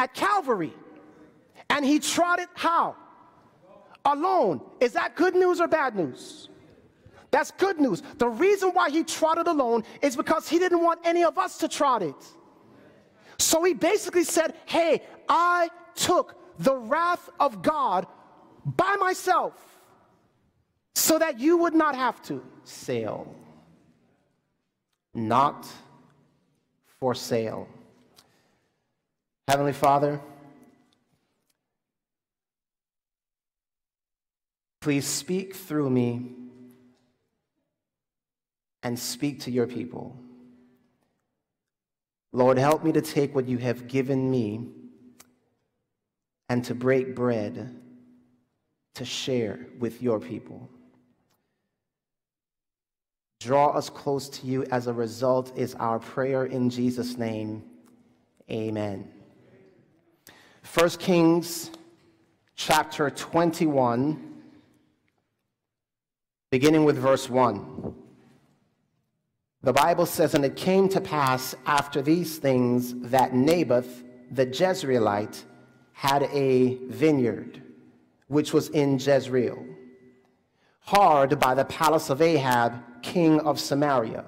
at Calvary. And he it how? Alone. Is that good news or bad news? That's good news. The reason why he trotted alone is because he didn't want any of us to trot it. So he basically said, Hey, I took the wrath of God by myself so that you would not have to sail. Not for sale. Heavenly Father, please speak through me and speak to your people. Lord, help me to take what you have given me and to break bread to share with your people. Draw us close to you as a result, is our prayer in Jesus' name. Amen. 1 Kings chapter 21, beginning with verse 1. The Bible says, And it came to pass after these things that Naboth the Jezreelite had a vineyard, which was in Jezreel, hard by the palace of Ahab, king of Samaria.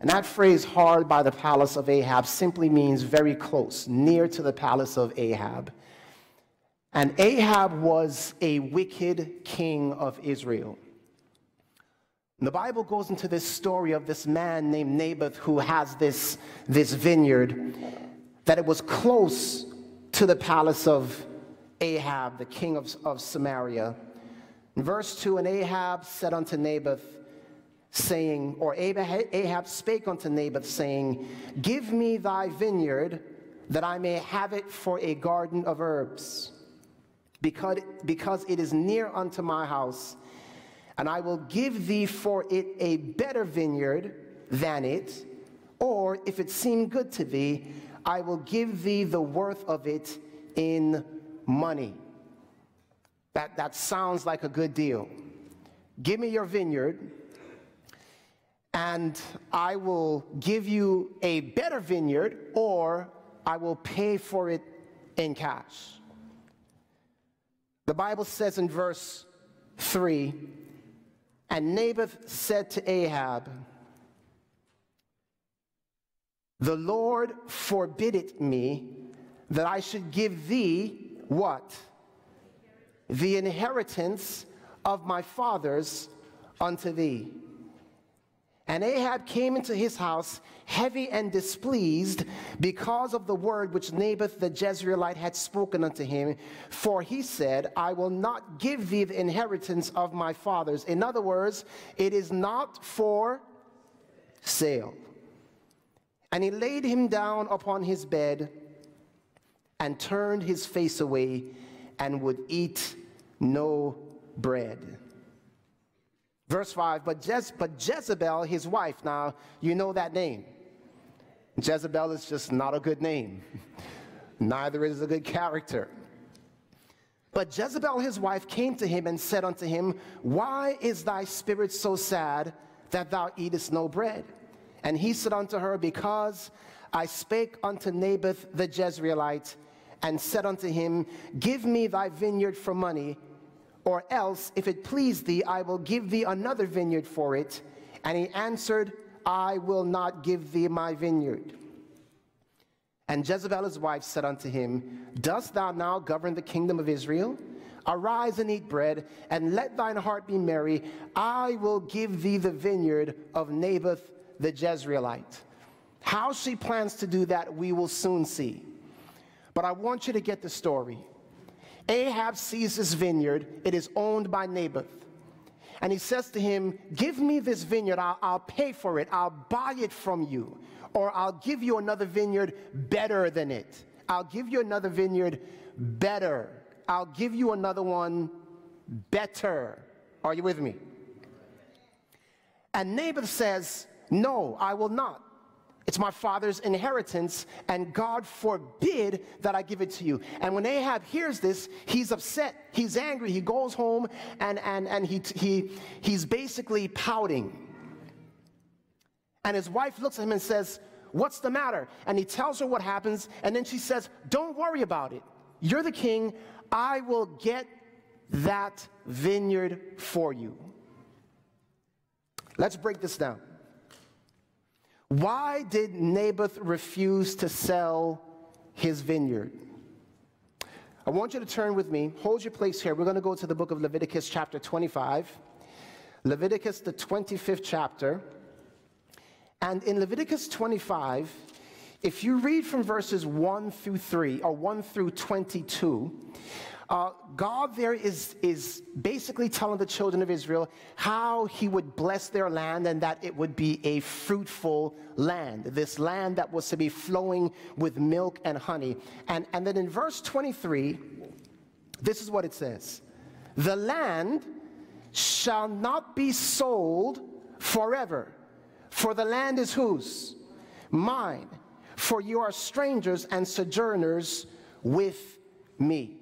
And that phrase, hard by the palace of Ahab, simply means very close, near to the palace of Ahab. And Ahab was a wicked king of Israel. And the Bible goes into this story of this man named Naboth who has this, this vineyard, that it was close to the palace of Ahab, the king of, of Samaria. In verse 2 And Ahab said unto Naboth, saying, or Ahab spake unto Naboth, saying, Give me thy vineyard, that I may have it for a garden of herbs, because, because it is near unto my house and I will give thee for it a better vineyard than it, or if it seem good to thee, I will give thee the worth of it in money. That, that sounds like a good deal. Give me your vineyard, and I will give you a better vineyard, or I will pay for it in cash. The Bible says in verse 3 and Naboth said to Ahab, The Lord forbid it me that I should give thee what? The inheritance of my fathers unto thee. And Ahab came into his house heavy and displeased because of the word which Naboth the Jezreelite had spoken unto him. For he said, I will not give thee the inheritance of my fathers. In other words, it is not for sale. And he laid him down upon his bed and turned his face away and would eat no bread. Verse 5 but, but Jezebel, his wife, now you know that name. Jezebel is just not a good name, neither is a good character. But Jezebel, his wife, came to him and said unto him, Why is thy spirit so sad that thou eatest no bread? And he said unto her, Because I spake unto Naboth the Jezreelite, and said unto him, Give me thy vineyard for money, or else, if it please thee, I will give thee another vineyard for it. And he answered, I will not give thee my vineyard. And Jezebel his wife said unto him, Dost thou now govern the kingdom of Israel? Arise and eat bread, and let thine heart be merry. I will give thee the vineyard of Naboth the Jezreelite. How she plans to do that, we will soon see. But I want you to get the story. Ahab sees his vineyard, it is owned by Naboth. And he says to him, Give me this vineyard, I'll, I'll, pay for it, I'll buy it from you, or I'll give you another vineyard better than it. I'll give you another vineyard better. I'll give you another one better. Are you with me? And Naboth says, No, I will not. It's my father's inheritance, and God forbid that I give it to you. And when Ahab hears this, he's upset. He's angry. He goes home and, and, and he, he, he's basically pouting. And his wife looks at him and says, What's the matter? And he tells her what happens, and then she says, Don't worry about it. You're the king. I will get that vineyard for you. Let's break this down. Why did Naboth refuse to sell his vineyard? I want you to turn with me, hold your place here. We're going to go to the book of Leviticus, chapter 25. Leviticus, the 25th chapter. And in Leviticus 25, if you read from verses 1 through 3, or 1 through 22, uh, God there is, is basically telling the children of Israel how he would bless their land and that it would be a fruitful land, this land that was to be flowing with milk and honey. And, and then in verse 23, this is what it says The land shall not be sold forever, for the land is whose? Mine. For you are strangers and sojourners with me.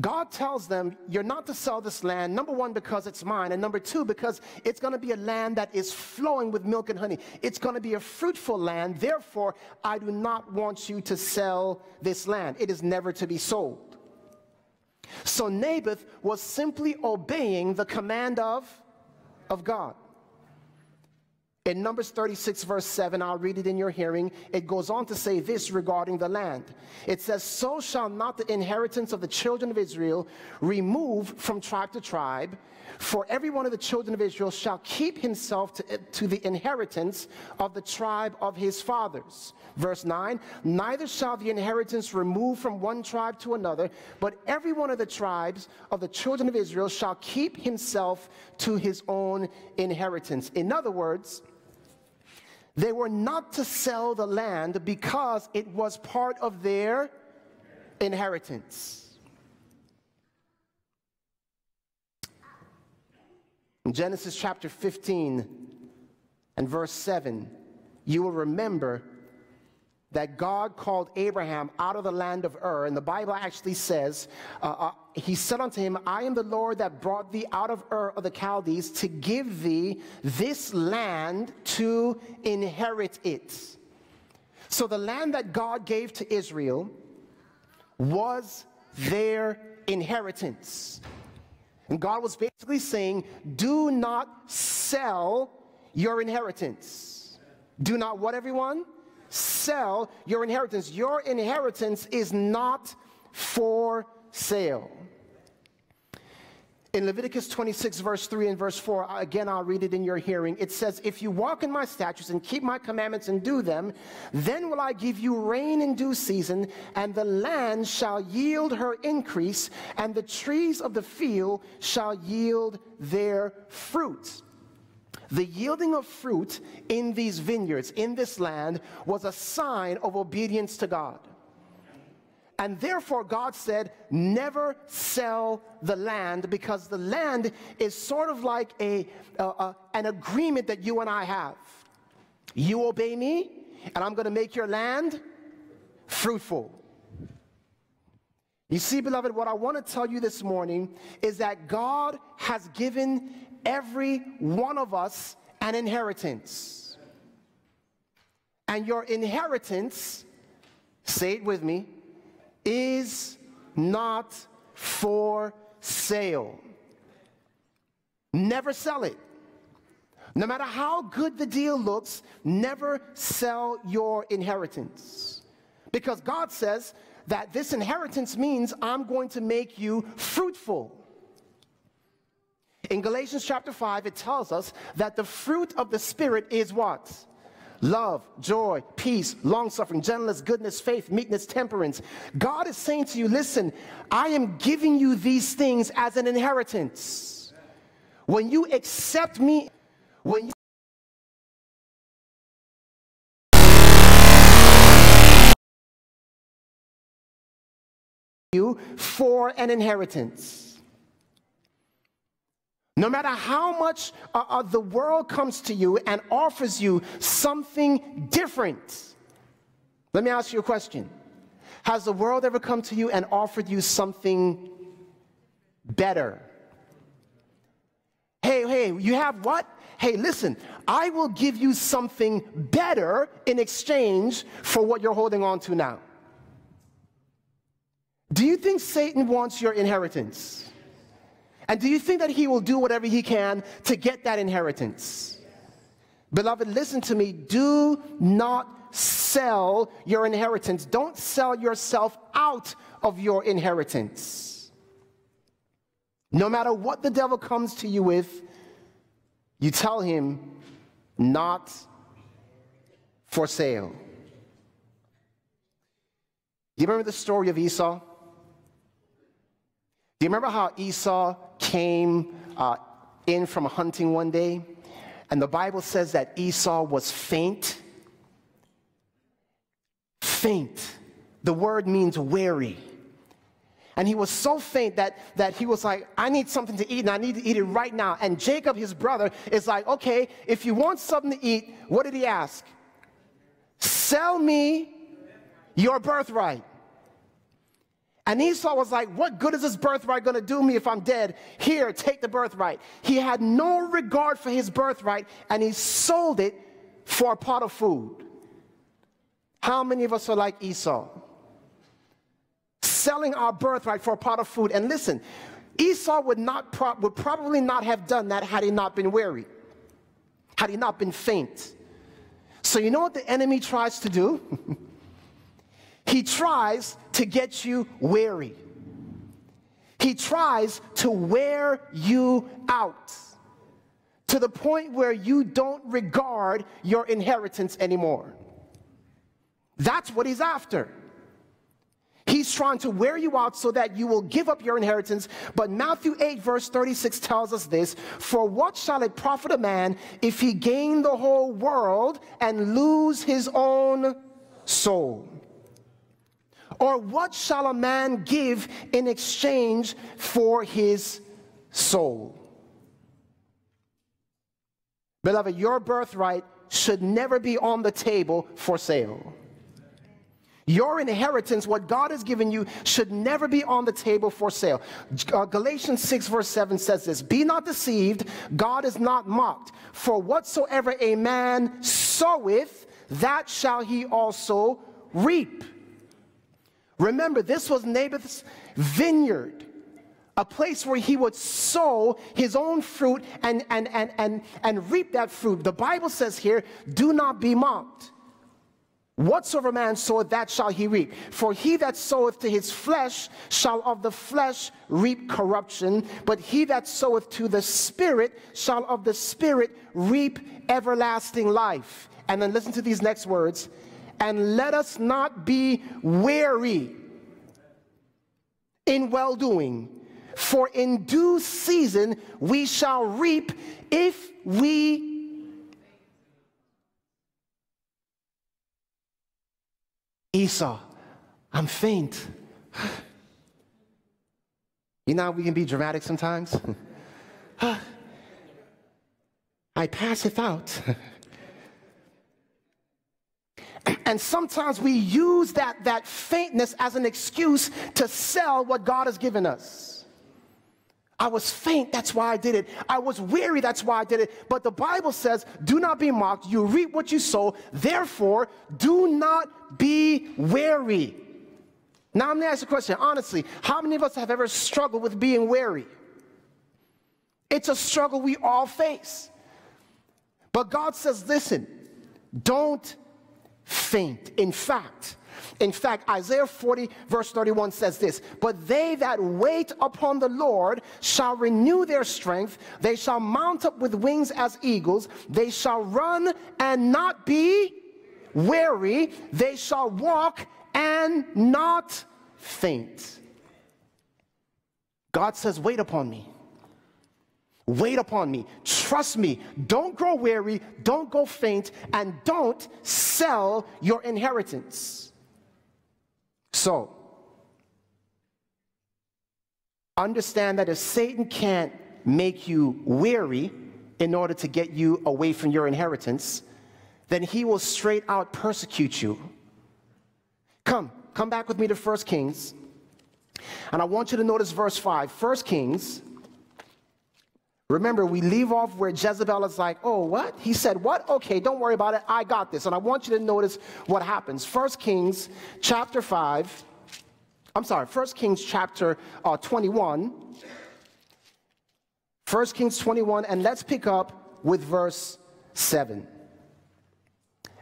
God tells them, You're not to sell this land, number one, because it's mine, and number two, because it's going to be a land that is flowing with milk and honey. It's going to be a fruitful land. Therefore, I do not want you to sell this land. It is never to be sold. So Naboth was simply obeying the command of, of God. In Numbers 36, verse 7, I'll read it in your hearing. It goes on to say this regarding the land. It says, So shall not the inheritance of the children of Israel remove from tribe to tribe, for every one of the children of Israel shall keep himself to, to the inheritance of the tribe of his fathers. Verse 9, Neither shall the inheritance remove from one tribe to another, but every one of the tribes of the children of Israel shall keep himself to his own inheritance. In other words, they were not to sell the land because it was part of their inheritance. In Genesis chapter 15 and verse 7, you will remember that God called Abraham out of the land of Ur. And the Bible actually says, uh, uh, He said unto him, I am the Lord that brought thee out of Ur of the Chaldees to give thee this land to inherit it. So the land that God gave to Israel was their inheritance. And God was basically saying, Do not sell your inheritance. Do not what, everyone? sell your inheritance. Your inheritance is not for sale. In Leviticus 26, verse 3 and verse 4, again, I'll read it in your hearing. It says, If you walk in my statutes and keep my commandments and do them, then will I give you rain in due season, and the land shall yield her increase, and the trees of the field shall yield their fruit. The yielding of fruit in these vineyards, in this land, was a sign of obedience to God. And therefore, God said, never sell the land because the land is sort of like a, an agreement that you and I have. You obey me, and I'm going to make your land fruitful. You see, beloved, what I want to tell you this morning is that God has given every one of us an inheritance. And your inheritance, say it with me, is not for sale. Never sell it. No matter how good the deal looks, never sell your inheritance. Because God says that this inheritance means I'm going to make you fruitful. In Galatians chapter 5, it tells us that the fruit of the Spirit is what? Love, joy, peace, long suffering, gentleness, goodness, faith, meekness, temperance. God is saying to you, listen, I am giving you these things as an inheritance. When you accept me, when you you for an inheritance. No matter how much uh, uh, the world comes to you and offers you something different, let me ask you a question. Has the world ever come to you and offered you something better? Hey, hey, you have what? hey, listen, I will give you something better in exchange for what you're holding on to now. Do you think Satan wants your inheritance? And do you think that he will do whatever he can to get that inheritance? Beloved, listen to me. Do not sell your inheritance. Don't sell yourself out of your inheritance. No matter what the devil comes to you with, you tell him, not for sale. Do you remember the story of Esau? Do you remember how Esau came uh, in from hunting one day? And the Bible says that Esau was faint. Faint. The word means weary. And he was so faint that, that he was like, I need something to eat and I need to eat it right now. And Jacob, his brother, is like, okay, if you want something to eat, what did he ask? Sell me your birthright. And Esau was like, What good is this birthright going to do me if I'm dead? Here, take the birthright. He had no regard for his birthright and he sold it for a pot of food. How many of us are like Esau? Selling our birthright for a pot of food. And listen, Esau would, not pro- would probably not have done that had he not been weary, had he not been faint. So, you know what the enemy tries to do? He tries to get you weary. He tries to wear you out to the point where you don't regard your inheritance anymore. That's what he's after. He's trying to wear you out so that you will give up your inheritance. But Matthew 8, verse 36 tells us this For what shall it profit a man if he gain the whole world and lose his own soul? Or what shall a man give in exchange for his soul? Beloved, your birthright should never be on the table for sale. Your inheritance, what God has given you, should never be on the table for sale. Uh, Galatians 6, verse 7 says this Be not deceived, God is not mocked. For whatsoever a man soweth, that shall he also reap. Remember, this was Naboth's vineyard, a place where he would sow his own fruit and, and, and, and, and reap that fruit. The Bible says here, do not be mocked. Whatsoever man soweth, that shall he reap. For he that soweth to his flesh shall of the flesh reap corruption, but he that soweth to the Spirit shall of the Spirit reap everlasting life. And then listen to these next words and let us not be weary in well doing, for in due season we shall reap if we Esau, I'm faint. You know we can be dramatic sometimes? I passeth out. And sometimes we use that, that faintness as an excuse to sell what God has given us. I was faint, that's why I did it. I was weary, that's why I did it. But the Bible says, do not be mocked. You reap what you sow. Therefore, do not be weary. Now, I'm gonna ask you a question honestly, how many of us have ever struggled with being weary? It's a struggle we all face. But God says, listen, don't faint. In fact, in fact, Isaiah 40, verse 31 says this But they that wait upon the Lord shall renew their strength. They shall mount up with wings as eagles. They shall run and not be weary. They shall walk and not faint. God says, Wait upon me. Wait upon me. Trust me. Don't grow weary. Don't go faint. And don't sell your inheritance. So, understand that if Satan can't make you weary in order to get you away from your inheritance, then he will straight out persecute you. Come, come back with me to 1 Kings. And I want you to notice verse 5. 1 Kings Remember, we leave off where Jezebel is like, oh, what? He said, what? Okay, don't worry about it. I got this. And I want you to notice what happens. First Kings chapter 5. I'm sorry, First Kings chapter uh, 21. First Kings 21, and let's pick up with verse 7.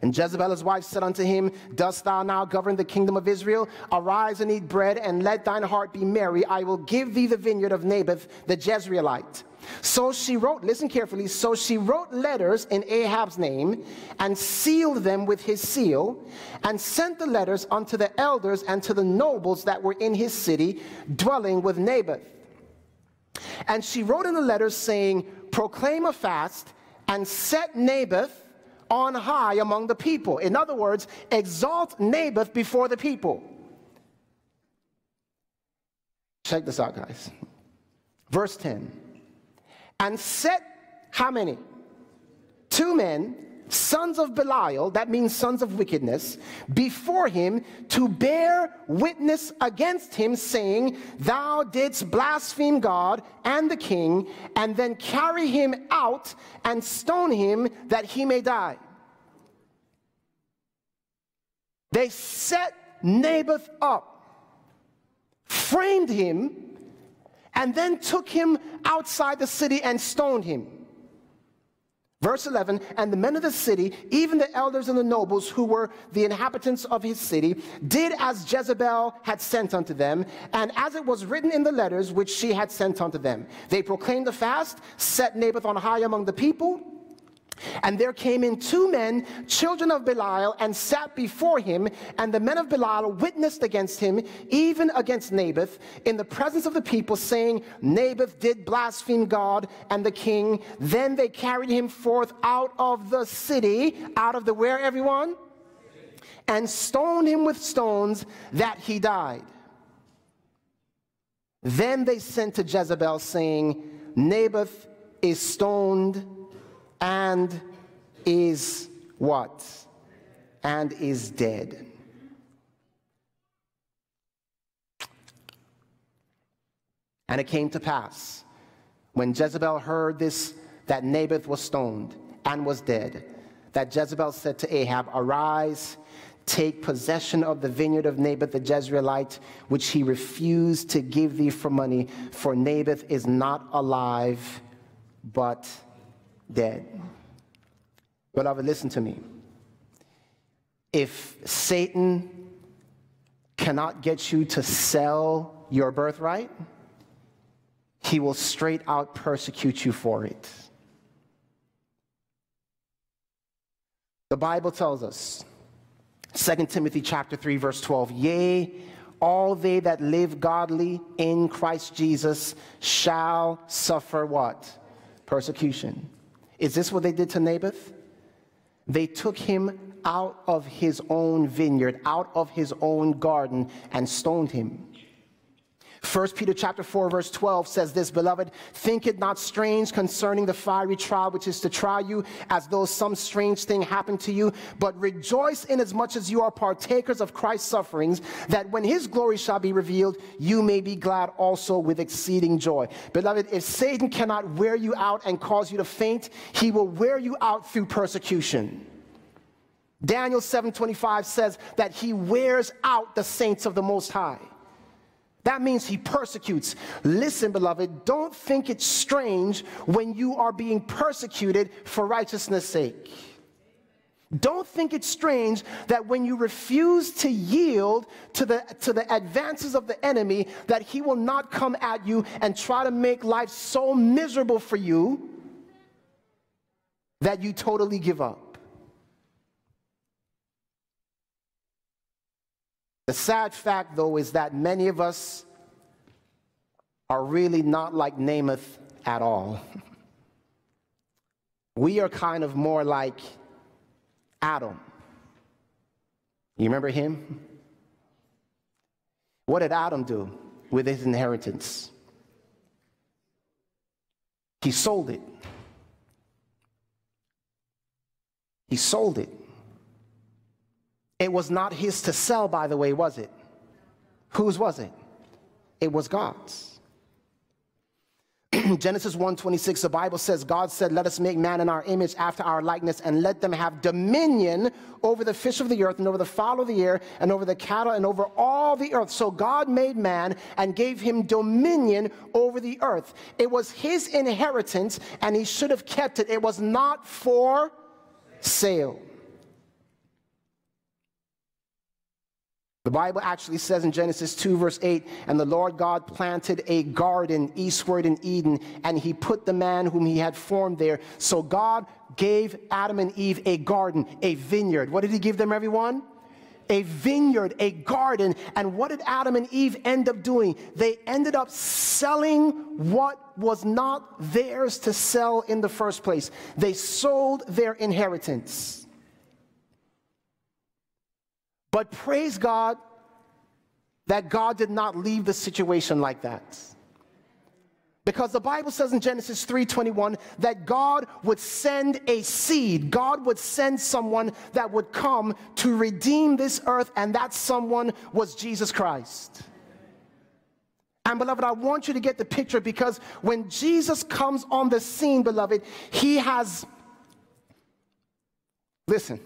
And Jezebel his wife said unto him, Dost thou now govern the kingdom of Israel? Arise and eat bread, and let thine heart be merry. I will give thee the vineyard of Naboth the Jezreelite. So she wrote, listen carefully, so she wrote letters in Ahab's name and sealed them with his seal and sent the letters unto the elders and to the nobles that were in his city, dwelling with Naboth. And she wrote in the letters saying, Proclaim a fast and set Naboth on high among the people. In other words, exalt Naboth before the people. Check this out, guys. Verse 10. And set how many? Two men, sons of Belial, that means sons of wickedness, before him to bear witness against him, saying, Thou didst blaspheme God and the king, and then carry him out and stone him that he may die. They set Naboth up, framed him, and then took him outside the city and stoned him. Verse 11, and the men of the city, even the elders and the nobles who were the inhabitants of his city, did as Jezebel had sent unto them, and as it was written in the letters which she had sent unto them. They proclaimed the fast, set Naboth on high among the people, and there came in two men, children of Belial, and sat before him. And the men of Belial witnessed against him, even against Naboth, in the presence of the people, saying, Naboth did blaspheme God and the king. Then they carried him forth out of the city, out of the where, everyone? And stoned him with stones that he died. Then they sent to Jezebel, saying, Naboth is stoned and is what? And is dead. And it came to pass when Jezebel heard this that Naboth was stoned and was dead, that Jezebel said to Ahab, Arise, take possession of the vineyard of Naboth the Jezreelite, which he refused to give thee for money, for Naboth is not alive, but dead. Beloved, listen to me. If Satan cannot get you to sell your birthright, he will straight out persecute you for it. The Bible tells us, 2 Timothy chapter 3 verse 12, yea, all they that live godly in Christ Jesus shall suffer what? Persecution. Is this what they did to Naboth? They took him out of his own vineyard, out of his own garden, and stoned him. 1 Peter chapter 4 verse 12 says this, beloved, think it not strange concerning the fiery trial which is to try you as though some strange thing happened to you, but rejoice in as much as you are partakers of Christ's sufferings, that when his glory shall be revealed, you may be glad also with exceeding joy. Beloved, if Satan cannot wear you out and cause you to faint, he will wear you out through persecution. Daniel 7:25 says that he wears out the saints of the most high. That means he persecutes. Listen, beloved, don't think it's strange when you are being persecuted for righteousness' sake. Don't think it's strange that when you refuse to yield to the, to the advances of the enemy, that he will not come at you and try to make life so miserable for you that you totally give up. The sad fact, though, is that many of us are really not like Naboth at all. we are kind of more like Adam. You remember him? What did Adam do with his inheritance? He sold it. He sold it. It was not his to sell, by the way, was it? Whose was it? It was God's. Genesis 1:26 the Bible says God said let us make man in our image after our likeness and let them have dominion over the fish of the earth and over the fowl of the air and over the cattle and over all the earth. So God made man and gave him dominion over the earth. It was his inheritance and he should have kept it. It was not for sale. The Bible actually says in Genesis 2, verse 8, and the Lord God planted a garden eastward in Eden, and he put the man whom he had formed there. So God gave Adam and Eve a garden, a vineyard. What did he give them, everyone? A vineyard, a garden. And what did Adam and Eve end up doing? They ended up selling what was not theirs to sell in the first place. They sold their inheritance. But praise God that God did not leave the situation like that. Because the Bible says in Genesis 3:21 that God would send a seed. God would send someone that would come to redeem this earth and that someone was Jesus Christ. And beloved, I want you to get the picture because when Jesus comes on the scene, beloved, he has Listen.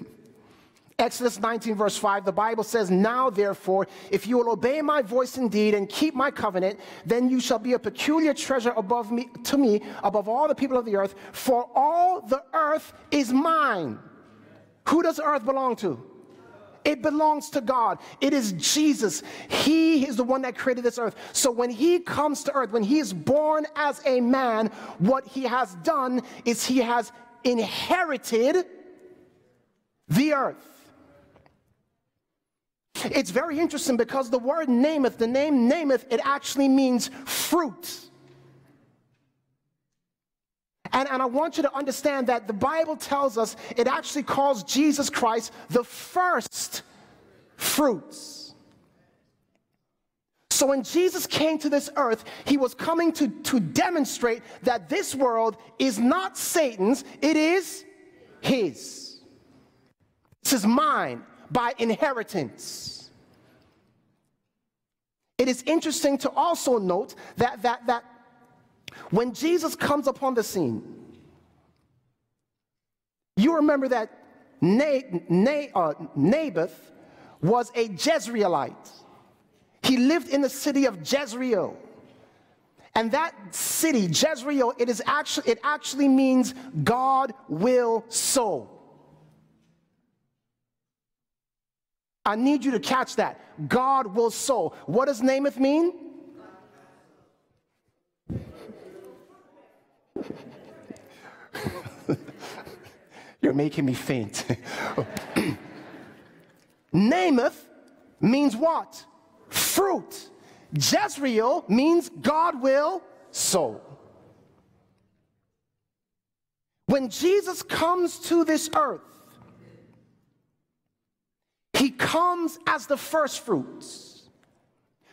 Exodus 19, verse 5, the Bible says, Now therefore, if you will obey my voice indeed and keep my covenant, then you shall be a peculiar treasure above me, to me, above all the people of the earth, for all the earth is mine. Who does earth belong to? It belongs to God. It is Jesus. He is the one that created this earth. So when he comes to earth, when he is born as a man, what he has done is he has inherited the earth. It's very interesting because the word nameth, the name nameth, it actually means fruit. And, and I want you to understand that the Bible tells us it actually calls Jesus Christ the first fruits. So when Jesus came to this earth, he was coming to, to demonstrate that this world is not Satan's, it is his. This is mine by inheritance. It is interesting to also note that, that, that when Jesus comes upon the scene, you remember that Na- Na- uh, Naboth was a Jezreelite. He lived in the city of Jezreel. And that city, Jezreel, it is actually it actually means God will sow. I need you to catch that. God will sow. What does Namath mean? You're making me faint. Namath means what? Fruit. Jezreel means God will sow. When Jesus comes to this earth, he comes as the first fruits.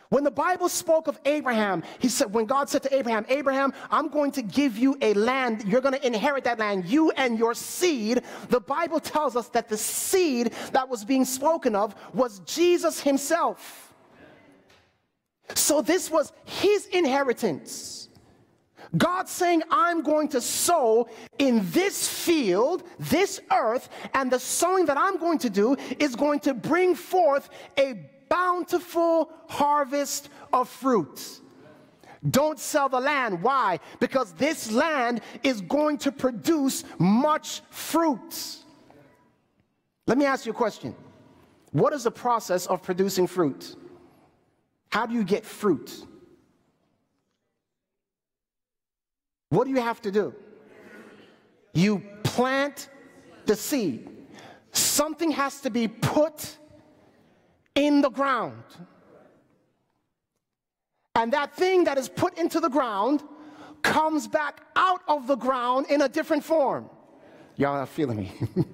When the Bible spoke of Abraham, he said, when God said to Abraham, Abraham, I'm going to give you a land, you're going to inherit that land, you and your seed. The Bible tells us that the seed that was being spoken of was Jesus himself. So this was his inheritance. God saying, I'm going to sow in this field, this earth, and the sowing that I'm going to do is going to bring forth a bountiful harvest of fruits. Don't sell the land. Why? Because this land is going to produce much fruits. Let me ask you a question. What is the process of producing fruit? How do you get fruit? What do you have to do? You plant the seed. Something has to be put in the ground. And that thing that is put into the ground comes back out of the ground in a different form. Y'all are feeling me.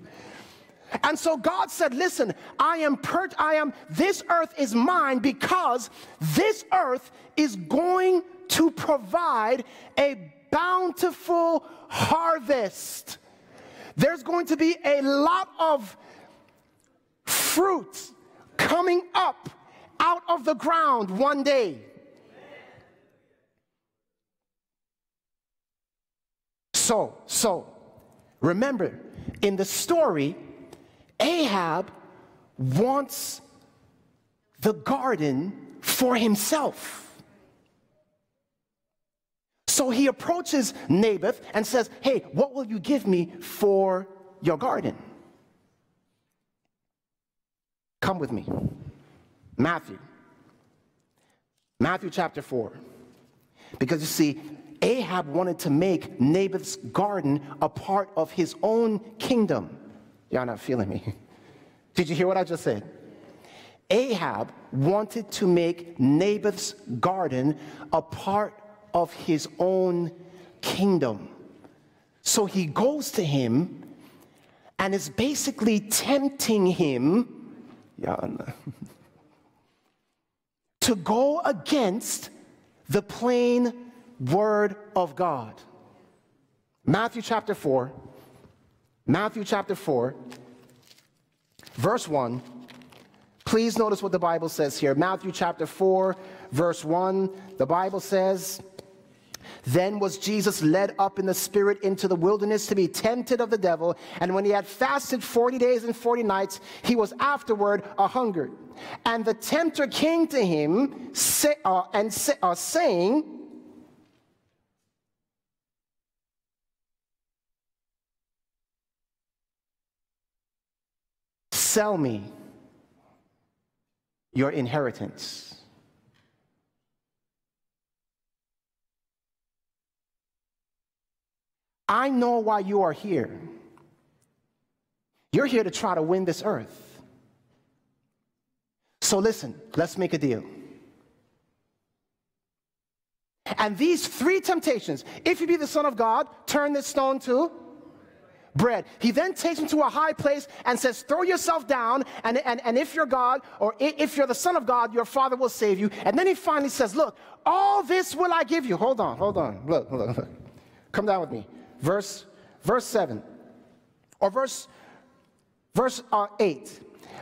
and so God said, Listen, I am per- I am, this earth is mine because this earth is going to provide a bountiful harvest. There's going to be a lot of fruit coming up out of the ground one day. So, so, remember, in the story, Ahab wants the garden for himself. So he approaches Naboth and says, Hey, what will you give me for your garden? Come with me. Matthew. Matthew chapter 4. Because you see, Ahab wanted to make Naboth's garden a part of his own kingdom. Y'all not feeling me. Did you hear what I just said? Ahab wanted to make Naboth's garden a part of his own kingdom. So he goes to him and is basically tempting him to go against the plain word of God. Matthew chapter 4, Matthew chapter 4, verse 1. Please notice what the Bible says here. Matthew chapter 4, verse 1. The Bible says, then was Jesus led up in the Spirit into the wilderness to be tempted of the devil. And when he had fasted 40 days and 40 nights, he was afterward a hungered. And the tempter came to him say, uh, and say, uh, saying, Sell me your inheritance. I know why you are here. You're here to try to win this earth. So listen, let's make a deal. And these three temptations if you be the Son of God, turn this stone to bread. He then takes him to a high place and says, Throw yourself down, and, and, and if you're God, or if you're the Son of God, your Father will save you. And then he finally says, Look, all this will I give you. Hold on, hold on. Look, look, look. Come down with me. Verse, verse 7. Or verse, verse uh, 8.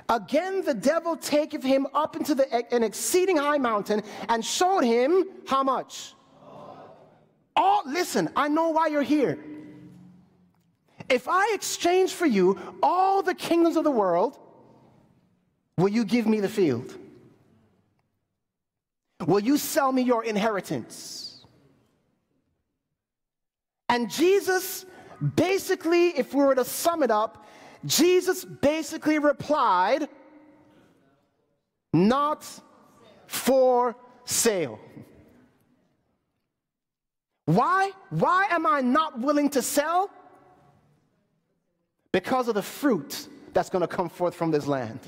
Again, the devil taketh him up into the, an exceeding high mountain and showed him how much? All, listen, I know why you're here. If I exchange for you all the kingdoms of the world, will you give me the field? Will you sell me your inheritance? And Jesus basically, if we were to sum it up, Jesus basically replied, Not for sale. Why? Why am I not willing to sell? because of the fruit that's going to come forth from this land.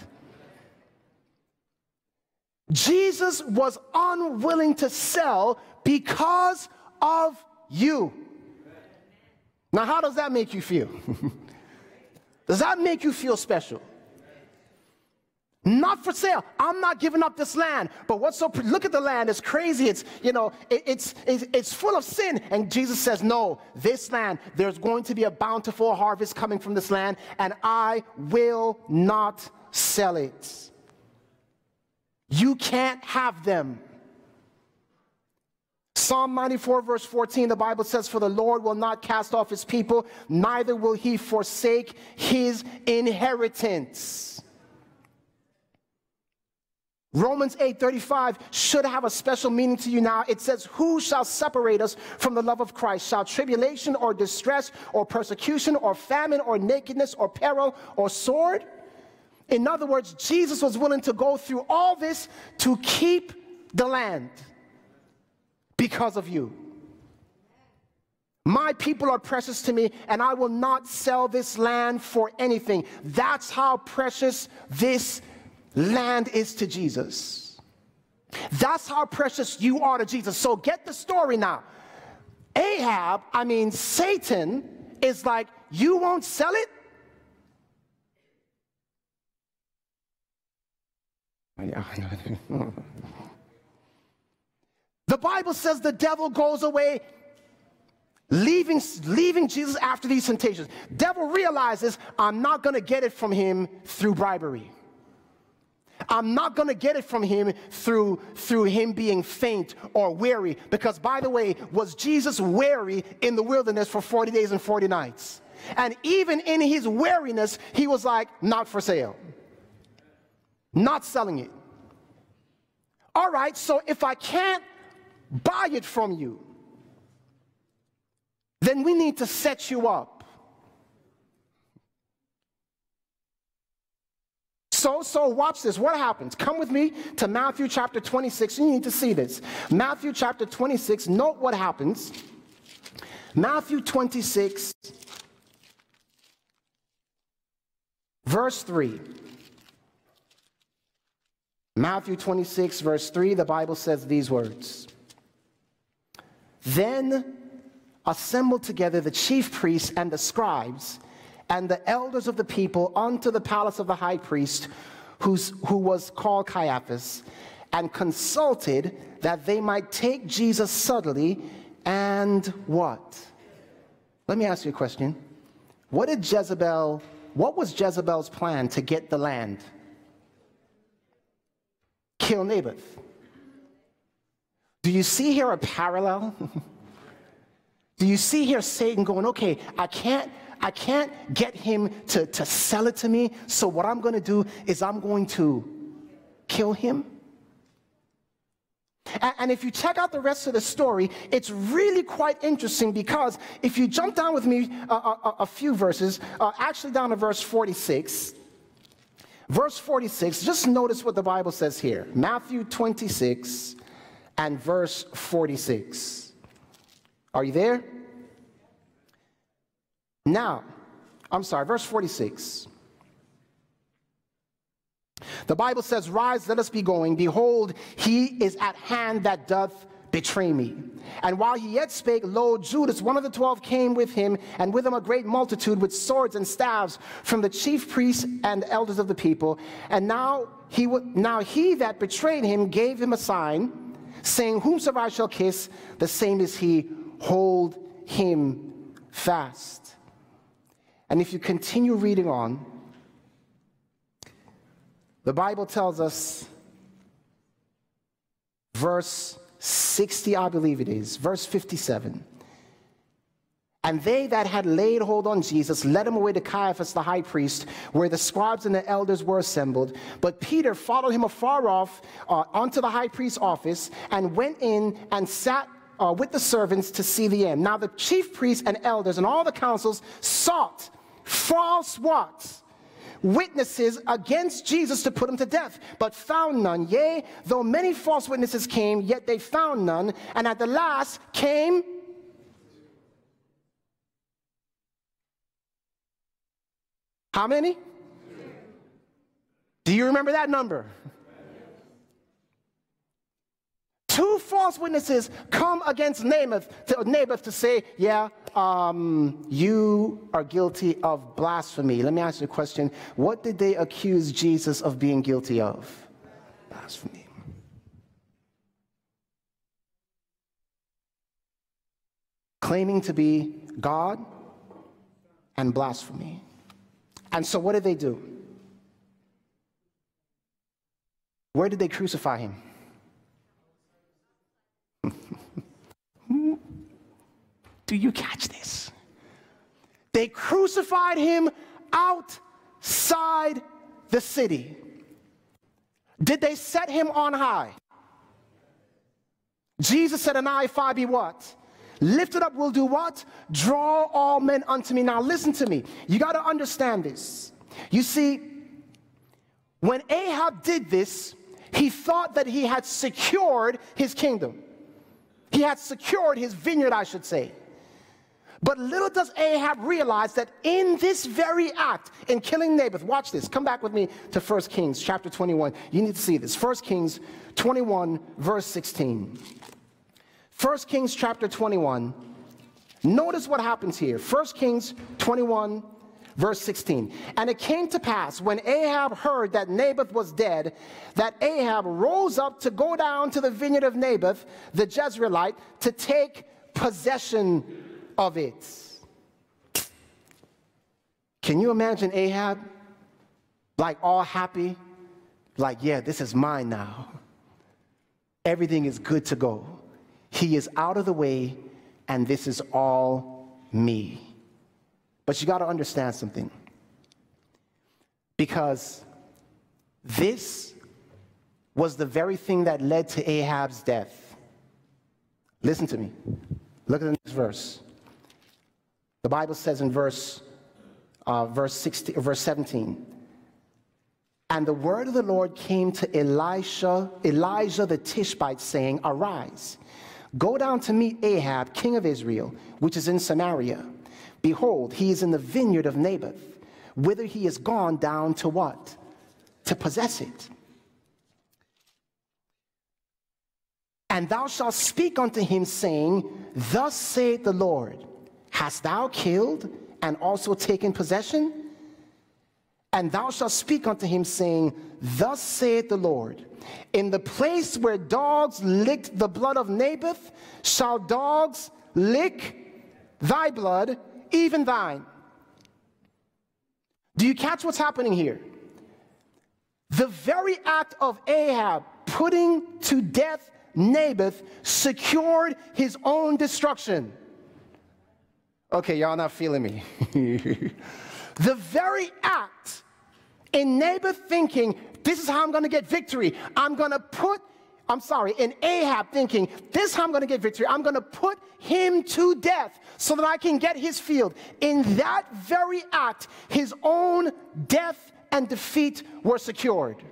Jesus was unwilling to sell because of you. Now, how does that make you feel? does that make you feel special? Not for sale. I'm not giving up this land. But what's so, look at the land. It's crazy. It's, you know, it, it's, it's, it's full of sin. And Jesus says, no, this land, there's going to be a bountiful harvest coming from this land, and I will not sell it. You can't have them. Psalm 94, verse 14, the Bible says, For the Lord will not cast off his people, neither will he forsake his inheritance. Romans 8:35 should have a special meaning to you now. It says, "Who shall separate us from the love of Christ? Shall tribulation or distress or persecution or famine or nakedness or peril or sword?" In other words, Jesus was willing to go through all this to keep the land because of you. My people are precious to me, and I will not sell this land for anything. That's how precious this land is to Jesus. That's how precious you are to Jesus. So get the story now. Ahab, I mean, Satan, is like, You won't sell it? the Bible says the devil goes away leaving, leaving Jesus after these temptations. Devil realizes I'm not going to get it from him through bribery. I'm not going to get it from him through, through him being faint or weary. Because, by the way, was Jesus weary in the wilderness for 40 days and 40 nights? And even in his weariness, he was like, not for sale, not selling it. All right, so if I can't buy it from you, then we need to set you up. So, so watch this. What happens? Come with me to Matthew chapter 26. You need to see this. Matthew chapter 26. Note what happens. Matthew 26, verse 3. Matthew 26, verse 3, the Bible says these words Then assembled together the chief priests and the scribes and the elders of the people unto the palace of the high priest, who was called Caiaphas, and consulted that they might take Jesus subtly and what? Let me ask you a question. What did Jezebel, what was Jezebel's plan to get the land? Kill Naboth. Do you see here a parallel? Do you see here Satan going, okay, I can't I can't get him to, to sell it to me. So what I'm going to do is I'm going to kill him. And, and if you check out the rest of the story, it's really quite interesting because if you jump down with me a, a, a few verses, uh, actually down to verse 46, verse 46, just notice what the Bible says here Matthew 26 and verse 46. Are you there? Now, I'm sorry, verse 46. The Bible says, Rise, let us be going. Behold, he is at hand that doth betray me. And while he yet spake, lo, Judas, one of the twelve, came with him, and with him a great multitude with swords and staves from the chief priests and elders of the people. And now he, now he that betrayed him gave him a sign, saying, Whomsoever I shall kiss, the same is he. Hold him fast. And if you continue reading on, the Bible tells us, verse 60, I believe it is, verse 57. And they that had laid hold on Jesus led him away to Caiaphas the high priest, where the scribes and the elders were assembled. But Peter followed him afar off uh, onto the high priest's office and went in and sat uh, with the servants to see the end. Now the chief priests and elders and all the councils sought false what? Witnesses against Jesus to put him to death, but found none. Yea, though many false witnesses came, yet they found none. And at the last came how many? Do you remember that number? Two false witnesses come against Naboth to, Naboth to say, Yeah, um, you are guilty of blasphemy. Let me ask you a question. What did they accuse Jesus of being guilty of? Blasphemy. Claiming to be God and blasphemy. And so, what did they do? Where did they crucify him? Do you catch this? They crucified him outside the city. Did they set him on high? Jesus said, An eye, if I be what? Lifted up will do what? Draw all men unto me. Now, listen to me. You got to understand this. You see, when Ahab did this, he thought that he had secured his kingdom. He had secured his vineyard, I should say. But little does Ahab realize that in this very act, in killing Naboth, watch this, come back with me to 1 Kings chapter 21. You need to see this. 1 Kings 21, verse 16. 1 Kings chapter 21. Notice what happens here. 1 Kings 21, verse 16. And it came to pass when Ahab heard that Naboth was dead, that Ahab rose up to go down to the vineyard of Naboth, the Jezreelite, to take possession of it. Can you imagine Ahab? Like all happy, like, yeah, this is mine now. Everything is good to go. He is out of the way, and this is all me. But you got to understand something. Because this was the very thing that led to Ahab's death. Listen to me. Look at the next verse. The Bible says in verse, uh, verse, 16, verse 17, and the word of the Lord came to Elisha, Elijah the Tishbite, saying, Arise, go down to meet Ahab, king of Israel, which is in Samaria. Behold, he is in the vineyard of Naboth, whither he is gone down to what? To possess it. And thou shalt speak unto him, saying, Thus saith the Lord, Hast thou killed and also taken possession? And thou shalt speak unto him, saying, Thus saith the Lord, In the place where dogs licked the blood of Naboth, shall dogs lick thy blood, even thine. Do you catch what's happening here? The very act of Ahab putting to death Naboth secured his own destruction. Okay, y'all not feeling me. the very act in Naboth thinking, this is how I'm gonna get victory. I'm gonna put, I'm sorry, in Ahab thinking, this is how I'm gonna get victory. I'm gonna put him to death so that I can get his field. In that very act, his own death and defeat were secured.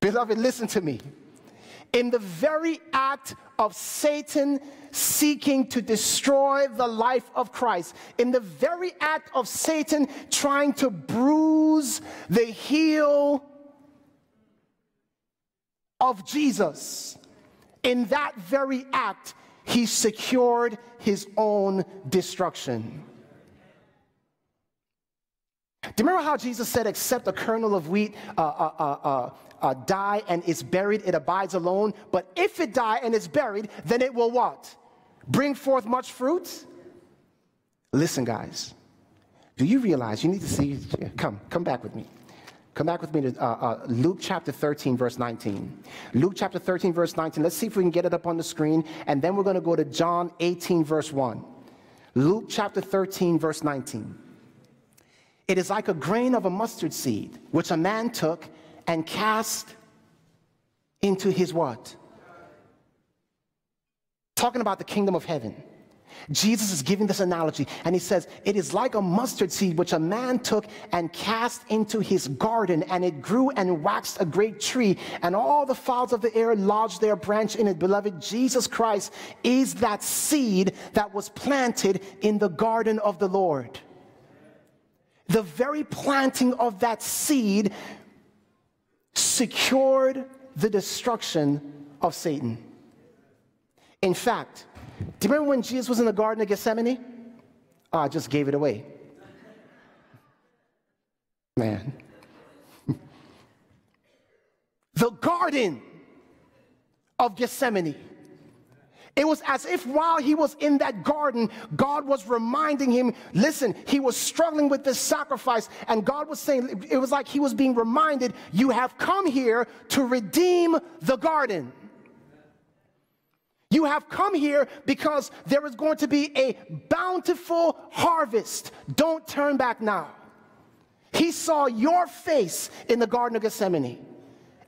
Beloved, listen to me. In the very act of Satan seeking to destroy the life of Christ, in the very act of Satan trying to bruise the heel of Jesus, in that very act, he secured his own destruction. Do you remember how Jesus said, except a kernel of wheat uh, uh, uh, uh, uh die and is buried, it abides alone? But if it die and is buried, then it will what? Bring forth much fruit? Listen, guys. Do you realize you need to see? Come, come back with me. Come back with me to uh, uh, Luke chapter 13, verse 19. Luke chapter 13, verse 19. Let's see if we can get it up on the screen. And then we're going to go to John 18, verse 1. Luke chapter 13, verse 19. It is like a grain of a mustard seed, which a man took and cast into his what? Talking about the kingdom of heaven. Jesus is giving this analogy, and he says, It is like a mustard seed which a man took and cast into his garden, and it grew and waxed a great tree, and all the fowls of the air lodged their branch in it. Beloved, Jesus Christ is that seed that was planted in the garden of the Lord the very planting of that seed secured the destruction of Satan. In fact, do you remember when Jesus was in the Garden of Gethsemane? Oh, I just gave it away. Man. the Garden of Gethsemane it was as if while he was in that garden, God was reminding him, listen, he was struggling with this sacrifice, and God was saying, it was like he was being reminded, you have come here to redeem the garden. You have come here because there is going to be a bountiful harvest. Don't turn back now. He saw your face in the Garden of Gethsemane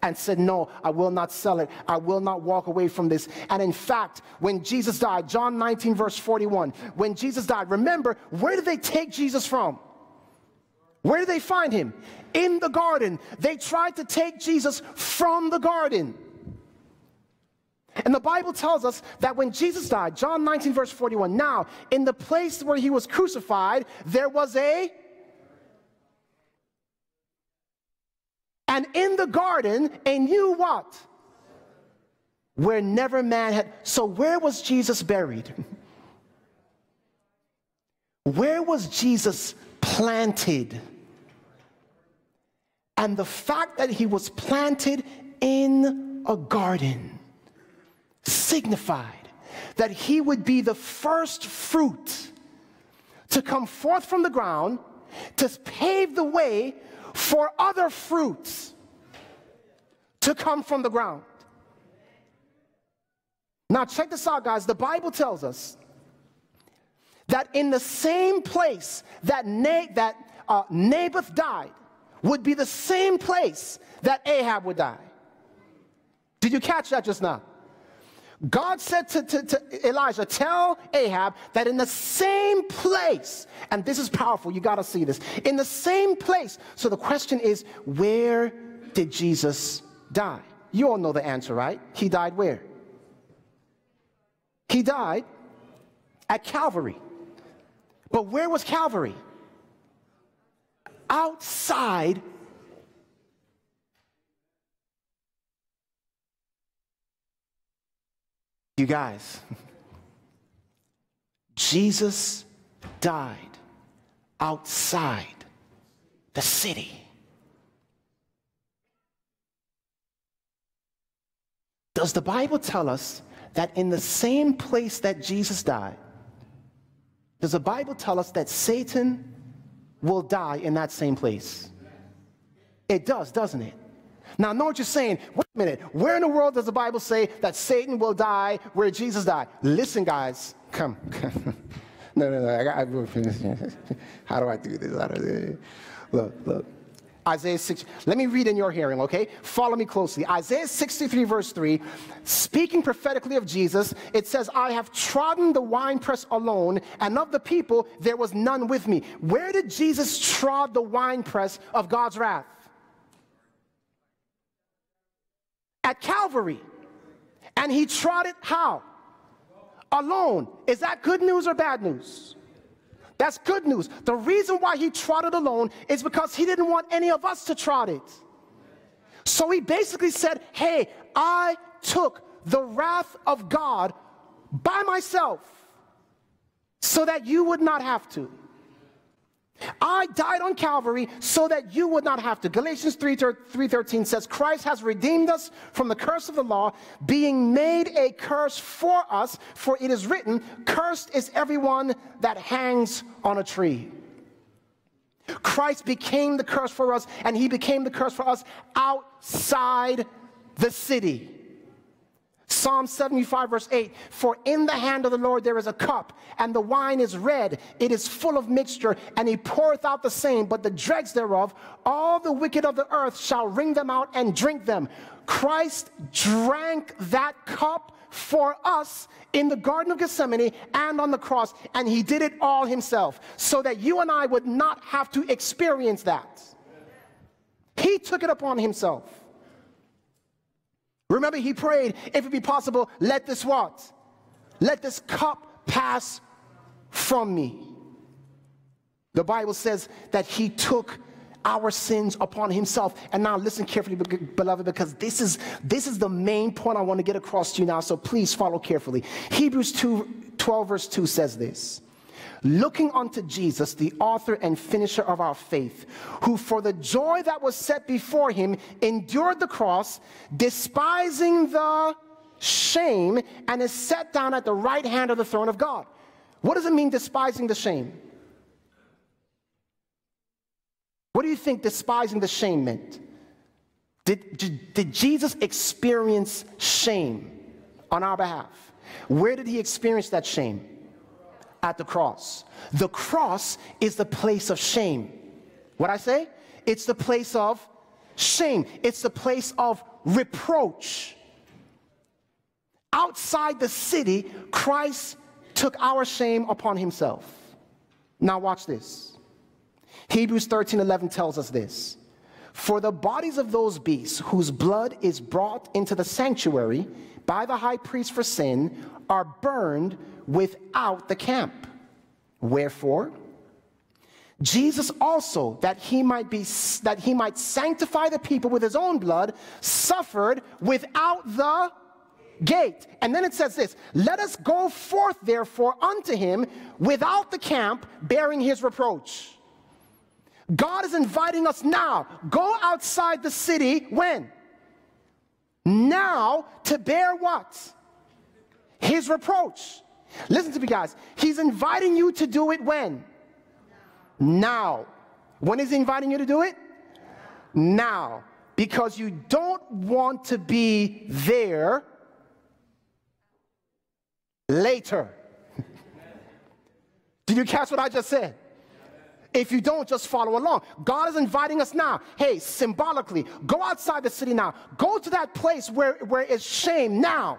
and said, No, I will not sell it. I will not walk away from this. And in fact, when Jesus died, John 19, verse 41, when Jesus died, remember, where did they take Jesus from? Where did they find him? In the garden. They tried to take Jesus from the garden. And the Bible tells us that when Jesus died, John 19, verse 41, now in the place where he was crucified, there was a And in the garden, a new what? Where never man had. So, where was Jesus buried? Where was Jesus planted? And the fact that he was planted in a garden signified that he would be the first fruit to come forth from the ground to pave the way for other fruits to come from the ground. Now, check this out, guys. The Bible tells us that in the same place that, Na- that uh, Naboth died would be the same place that Ahab would die. Did you catch that just now? God said to, to, to, Elijah, Tell Ahab that in the same place, and this is powerful, you got to see this, in the same place. So the question is, where did Jesus die? You all know the answer, right? He died where? He died at Calvary. But where was Calvary? Outside You guys, Jesus died outside the city. Does the Bible tell us that in the same place that Jesus died, does the Bible tell us that Satan will die in that same place? It does, doesn't it? Now, I know what you're saying. Wait a minute. Where in the world does the Bible say that Satan will die where Jesus died? Listen, guys. Come. no, no, no. I got, I, how do I do this? How do I do this? Look, look. Isaiah 6. Let me read in your hearing, okay? Follow me closely. Isaiah 63, verse 3, speaking prophetically of Jesus, it says, I have trodden the winepress alone, and of the people there was none with me. Where did Jesus trod the winepress of God's wrath? At Calvary. And he it how? Alone. Is that good news or bad news? That's good news. The reason why he trotted alone is because he didn't want any of us to trot it. So he basically said, Hey, I took the wrath of God by myself so that you would not have to. I died on Calvary so that you would not have to. Galatians 3:13 says Christ has redeemed us from the curse of the law, being made a curse for us, for it is written, cursed is everyone that hangs on a tree. Christ became the curse for us and he became the curse for us outside the city. Psalm 75, verse 8 For in the hand of the Lord there is a cup, and the wine is red, it is full of mixture, and he poureth out the same, but the dregs thereof, all the wicked of the earth shall wring them out and drink them. Christ drank that cup for us in the Garden of Gethsemane and on the cross, and he did it all himself, so that you and I would not have to experience that. He took it upon himself. Remember, he prayed, if it be possible, let this what? Let this cup pass from me. The Bible says that he took our sins upon himself. And now listen carefully, beloved, because this is this is the main point I want to get across to you now. So please follow carefully. Hebrews 2, 12, verse 2 says this looking unto Jesus, the author and finisher of our faith, who for the joy that was set before him endured the cross, despising the shame, and is set down at the right hand of the throne of God. What does it mean, despising the shame? What do you think despising the shame meant? Did, did, did Jesus experience shame on our behalf? Where did he experience that shame? At the cross. The cross is the place of shame. What I say? It's the place of shame. It's the place of reproach. Outside the city, Christ took our shame upon himself. Now watch this. Hebrews 13 11 tells us this. For the bodies of those beasts whose blood is brought into the sanctuary by the high priest for sin are burned without the camp. Wherefore, Jesus also, that he might be that he might sanctify the people with his own blood, suffered without the gate. And then it says this let us go forth, therefore, unto him without the camp, bearing his reproach. God is inviting us now. Go outside the city when? Now to bear what? His reproach. Listen to me, guys. He's inviting you to do it when? Now. When is he inviting you to do it? now because you don't want to be there later. Did you catch what I just said? If you don't, just follow along. God is inviting us now. Hey, symbolically, go outside the city now. Go to that place where, where it's shame now.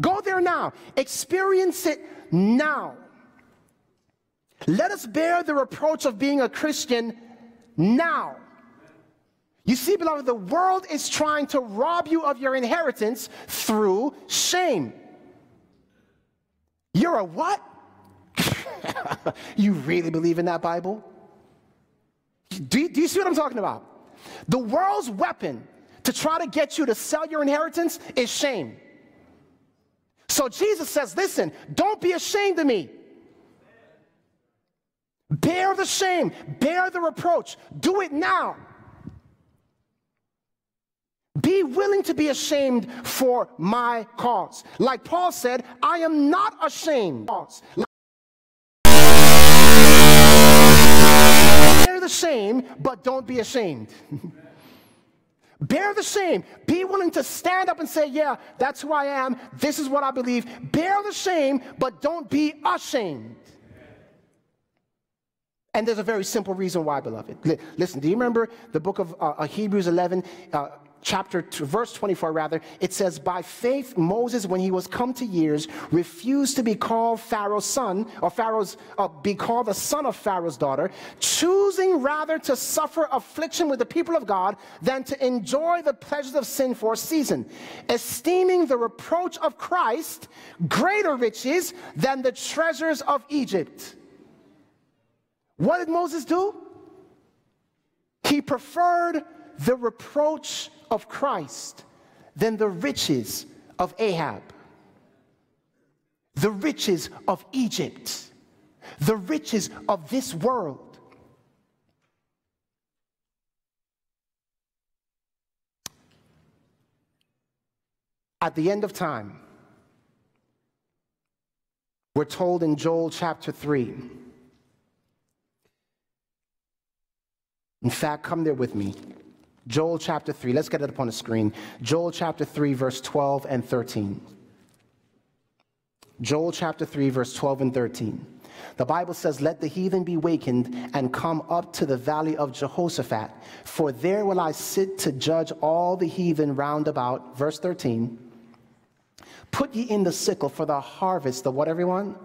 Go there now. Experience it now. Let us bear the reproach of being a Christian now. You see, beloved, the world is trying to rob you of your inheritance through shame. You're a what? you really believe in that Bible? Do you, do you see what I'm talking about? The world's weapon to try to get you to sell your inheritance is shame. So Jesus says, listen, don't be ashamed of me. Bear the shame, bear the reproach, do it now. Be willing to be ashamed for my cause. Like Paul said, I am not ashamed. Bear the shame, but don't be ashamed. Bear the shame. Be willing to stand up and say, Yeah, that's who I am. This is what I believe. Bear the shame, but don't be ashamed. And there's a very simple reason why, beloved. Listen, do you remember the book of uh, uh Hebrews 11? Uh, chapter two, verse 24 rather it says by faith moses when he was come to years refused to be called pharaoh's son or pharaoh's uh, be called the son of pharaoh's daughter choosing rather to suffer affliction with the people of god than to enjoy the pleasures of sin for a season esteeming the reproach of christ greater riches than the treasures of egypt. What did moses do? He preferred the reproach of Christ than the riches of Ahab, the riches of Egypt, the riches of this world. At the end of time, we're told in Joel chapter 3. In fact, come there with me. Joel chapter 3. Let's get it up on the screen. Joel chapter 3, verse 12 and 13. Joel chapter 3, verse 12 and 13. The Bible says, Let the heathen be wakened and come up to the valley of Jehoshaphat, for there will I sit to judge all the heathen round about. Verse 13. Put ye in the sickle for the harvest of what, everyone?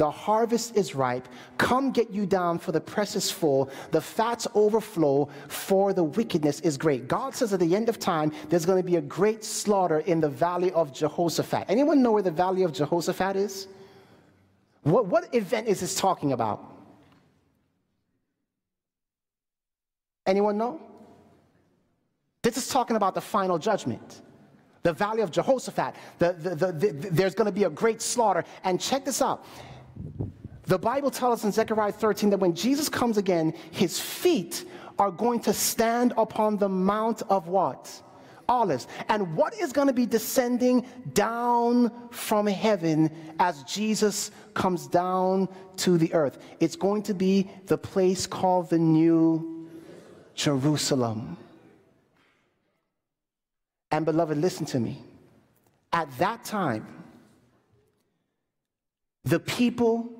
The harvest is ripe. Come get you down, for the press is full. The fats overflow, for the wickedness is great. God says at the end of time, there's going to be a great slaughter in the valley of Jehoshaphat. Anyone know where the valley of Jehoshaphat is? What, what event is this talking about? Anyone know? This is talking about the final judgment. The valley of Jehoshaphat. The, the, the, there's going to be a great slaughter. And check this out the Bible tells us in Zechariah 13 that when Jesus comes again, his feet are going to stand upon the mount of what? Olives. And what is going to be descending down from heaven as Jesus comes down to the earth? It's going to be the place called the New Jerusalem. And beloved, listen to me. At that time, the people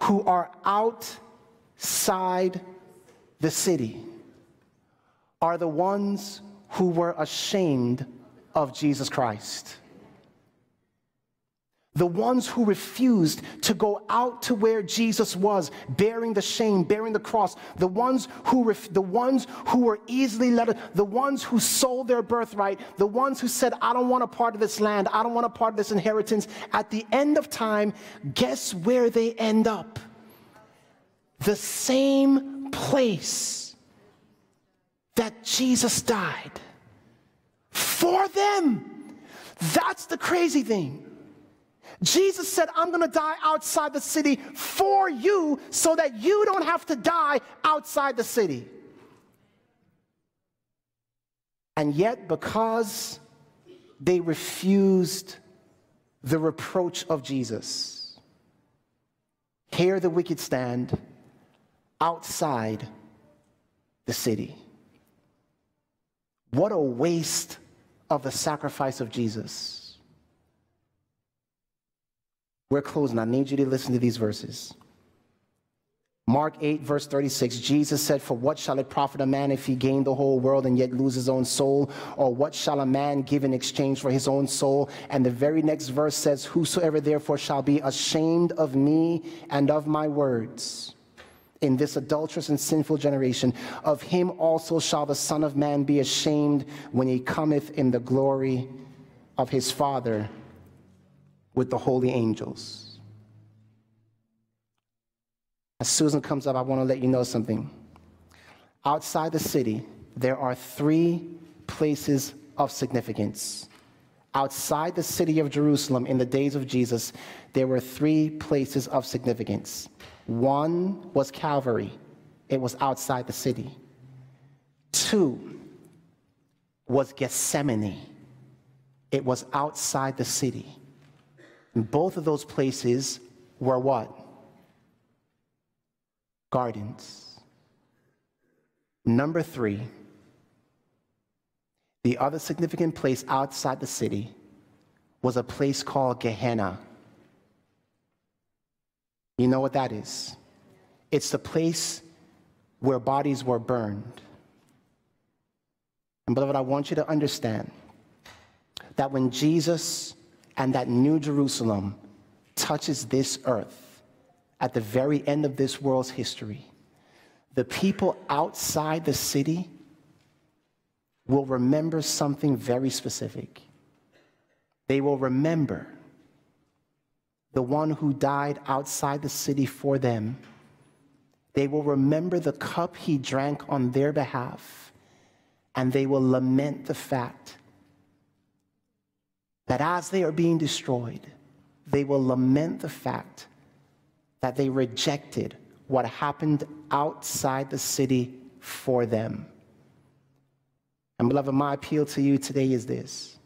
who are outside the city are the ones who were ashamed of Jesus Christ the ones who refused to go out to where Jesus was, bearing the shame, bearing the cross, the ones who the ones who were easily led, the ones who sold their birthright, the ones who said, "I don't want a part of this land, I don't want a part of this inheritance." At the end of time, guess where they end up? The same place that Jesus died for them. That's the crazy thing. Jesus said, I'm going to die outside the city for you so that you don't have to die outside the city. And yet, because they refused the reproach of Jesus, here the wicked stand outside the city. What a waste of the sacrifice of Jesus. We're closing. I need you to listen to these verses. Mark 8, verse 36, Jesus said, For what shall it profit a man if he gain the whole world and yet lose his own soul? Or what shall a man give in exchange for his own soul? And the very next verse says, Whosoever therefore shall be ashamed of me and of my words in this adulterous and sinful generation, of him also shall the Son of Man be ashamed when he cometh in the glory of his Father with the holy angels. As Susan comes up, I want to let you know something. Outside the city, there are three places of significance. Outside the city of Jerusalem in the days of Jesus, there were three places of significance. One was Calvary, it was outside the city. Two was Gethsemane, it was outside the city. And both of those places were what? gardens. Number three, the other significant place outside the city was a place called Gehenna. You know what that is? It's the place where bodies were burned. And, beloved, I want you to understand that when Jesus and that New Jerusalem touches this earth, at the very end of this world's history, the people outside the city will remember something very specific. They will remember the one who died outside the city for them. They will remember the cup he drank on their behalf, and they will lament the fact that as they are being destroyed, they will lament the fact that they rejected what happened outside the city for them. And, beloved, my appeal to you today is this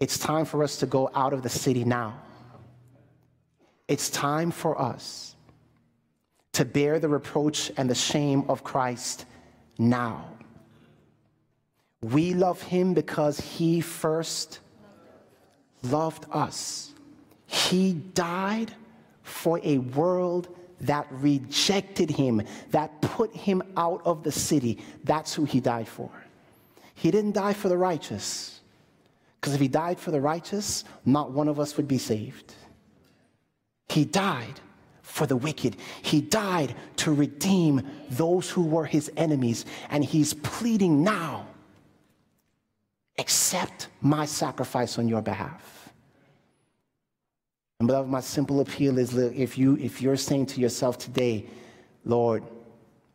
it's time for us to go out of the city now. It's time for us to bear the reproach and the shame of Christ now. We love him because he first loved us. He died for a world that rejected him, that put him out of the city. That's who he died for. He didn't die for the righteous, because if he died for the righteous, not one of us would be saved. He died for the wicked. He died to redeem those who were his enemies. And he's pleading now accept my sacrifice on your behalf. And beloved, my simple appeal is if, you, if you're saying to yourself today, Lord,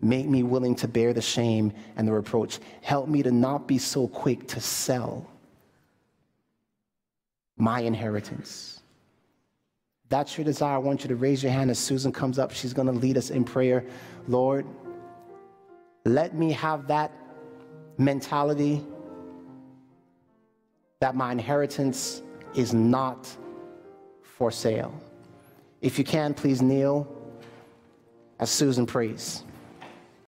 make me willing to bear the shame and the reproach, help me to not be so quick to sell my inheritance. That's your desire. I want you to raise your hand as Susan comes up. She's going to lead us in prayer. Lord, let me have that mentality that my inheritance is not for sale. If you can, please kneel as Susan prays.